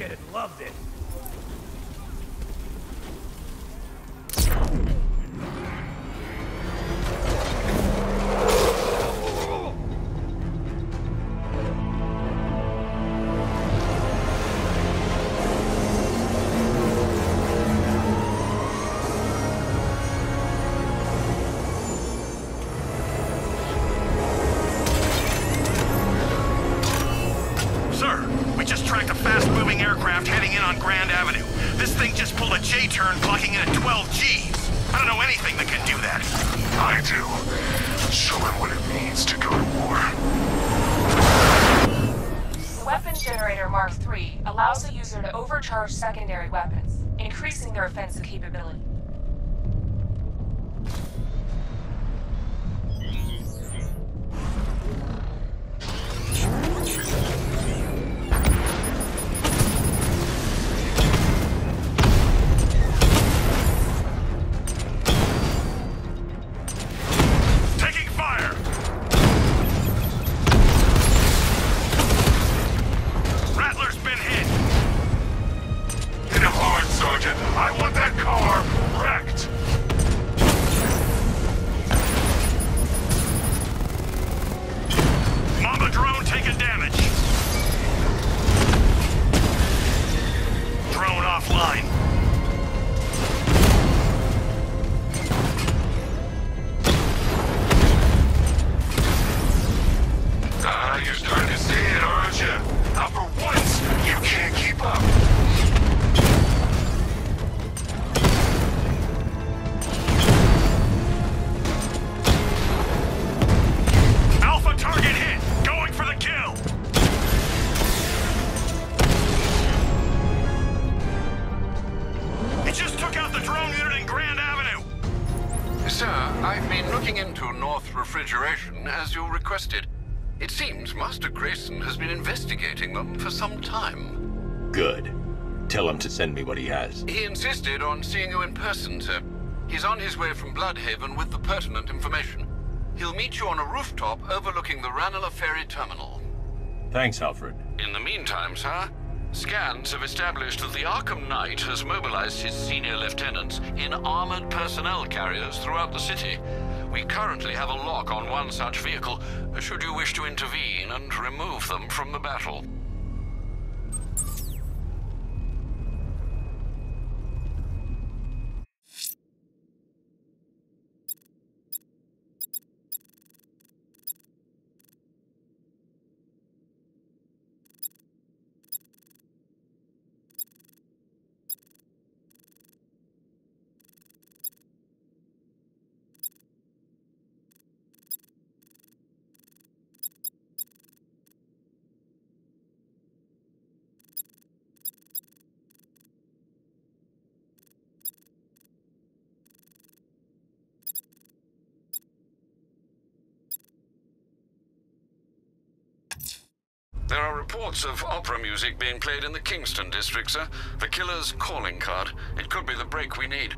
kid loved it. Just pulled a J-turn clocking in at 12 Gs. I don't know anything that can do that. I do. Show him what it means to go to war. The weapons generator Mark III allows the user to overcharge secondary weapons, increasing their offensive capability. Seems Master Grayson has been investigating them for some time. Good. Tell him to send me what he has. He insisted on seeing you in person, sir. He's on his way from Blüdhaven with the pertinent information. He'll meet you on a rooftop overlooking the Ranelagh Ferry Terminal. Thanks, Alfred. In the meantime, sir, scans have established that the Arkham Knight has mobilized his senior lieutenants in armored personnel carriers throughout the city. We currently have a lock on one such vehicle, should you wish to intervene and remove them from the battle. There are reports of opera music being played in the Kingston district, sir. The killer's calling card. It could be the break we need.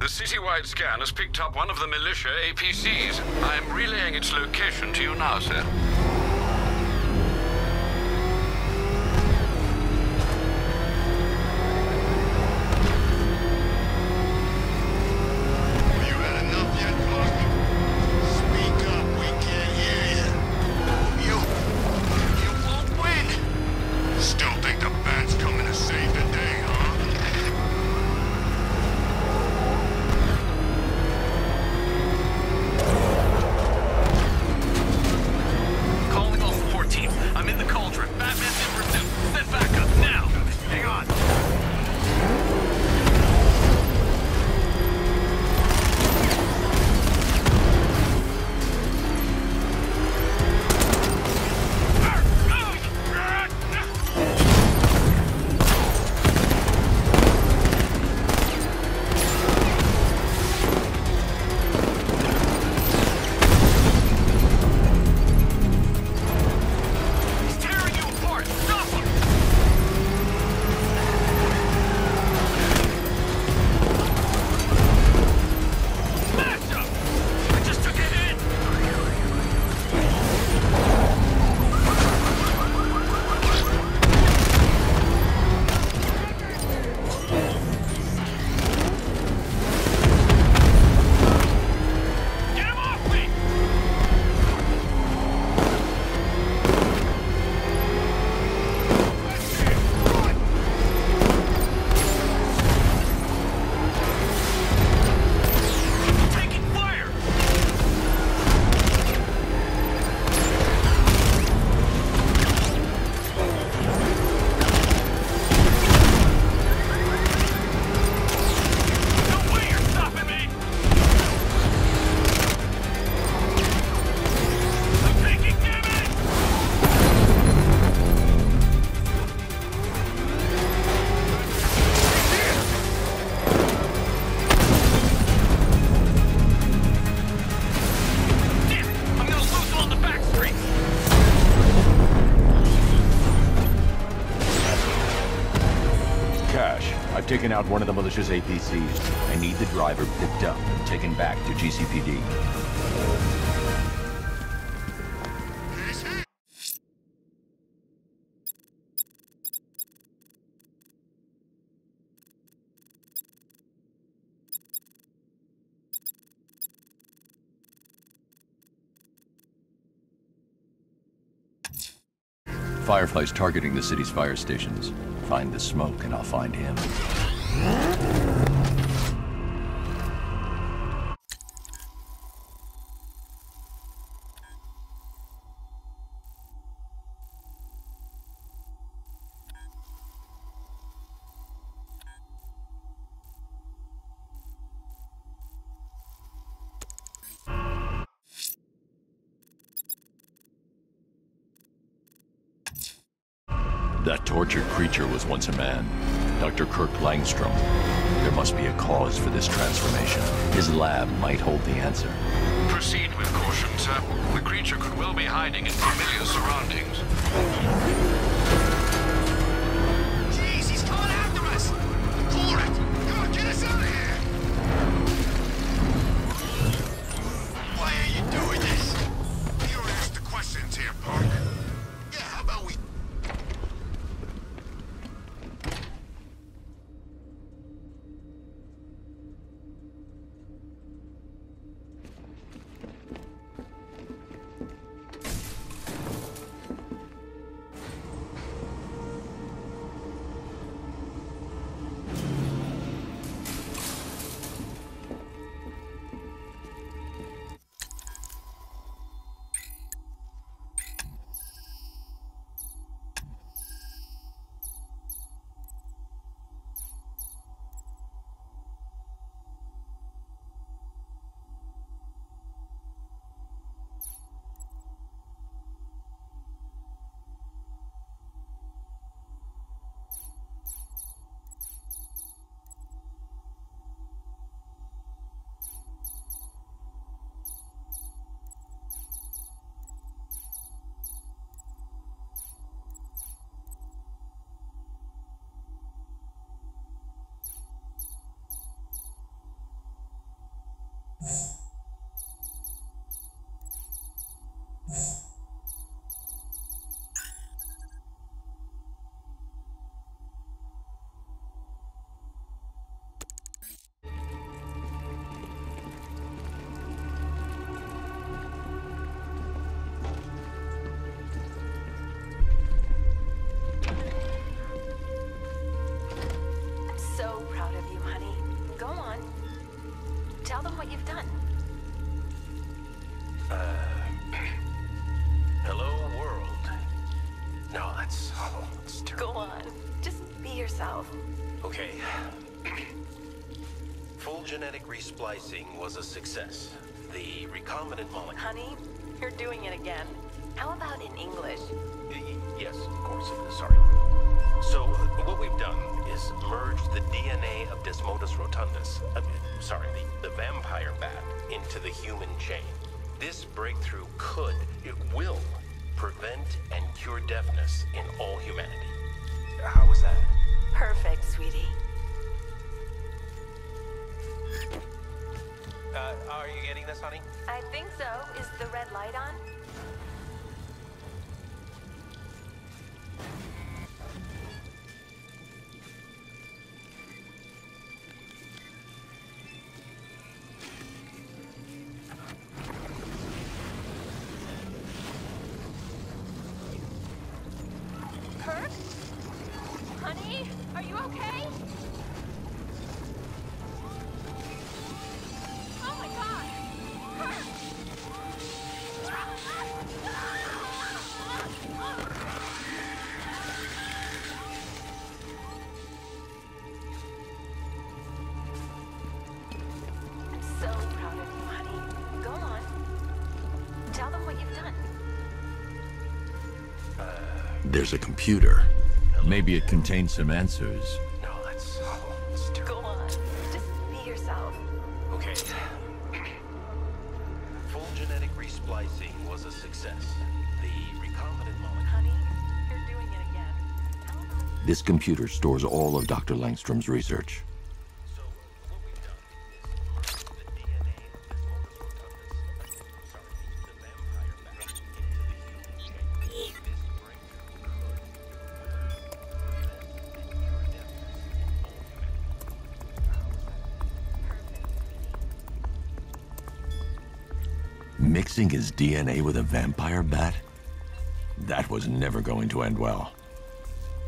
The citywide scan has picked up one of the militia APCs. I am relaying its location to you now, sir. I've taken out one of the militia's APCs. I need the driver picked up and taken back to GCPD. Firefly's targeting the city's fire stations. Find the smoke and I'll find him. That tortured creature was once a man. Kirk Langstrom. There must be a cause for this transformation. His lab might hold the answer. Proceed with caution, sir. The creature could well be hiding in familiar surroundings. That's Go on. Just be yourself. Okay. Full genetic resplicing was a success. The recombinant molecule. Honey, you're doing it again. How about in English? Y- Yes, of course. Sorry. So, what we've done is merged the DNA of Desmodus rotundus, uh, sorry, the, the vampire bat, into the human chain. This breakthrough could, it will, prevent and cure deafness in all humanity. How was that? Perfect, sweetie. Uh, are you getting this, honey? I think so. Is the red light on? There's a computer. Maybe it contains some answers. No, that's, oh, that's terrible. Go on. Just be yourself. Okay. Full genetic resplicing was a success. The recombinant molecule. Honey, you're doing it again. This computer stores all of Dr. Langstrom's research. His DNA with a vampire bat? That was never going to end well.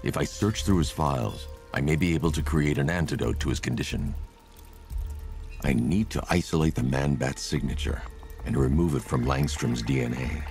If I search through his files, I may be able to create an antidote to his condition. I need to isolate the man-bat's signature and remove it from Langstrom's DNA.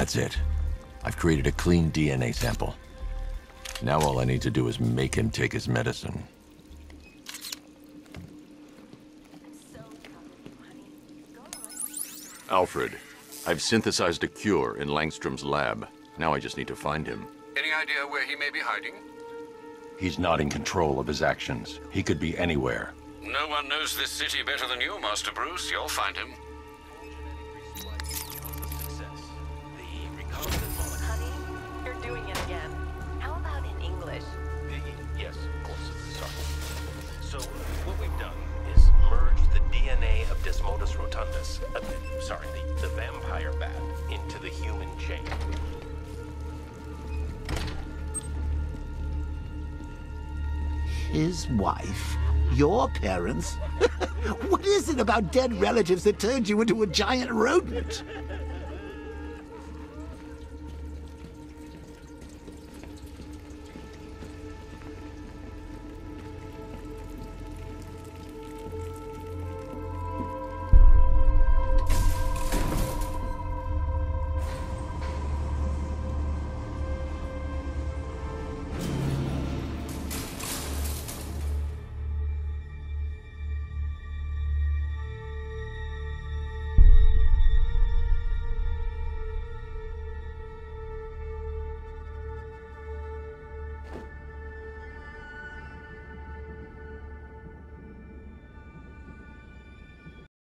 That's it. I've created a clean DNA sample. Now all I need to do is make him take his medicine. So proud of you, honey. Go on. Alfred, I've synthesized a cure in Langstrom's lab. Now I just need to find him. Any idea where he may be hiding? He's not in control of his actions. He could be anywhere. No one knows this city better than you, Master Bruce. You'll find him. His wife? Your parents? what is it about dead relatives that turned you into a giant rodent?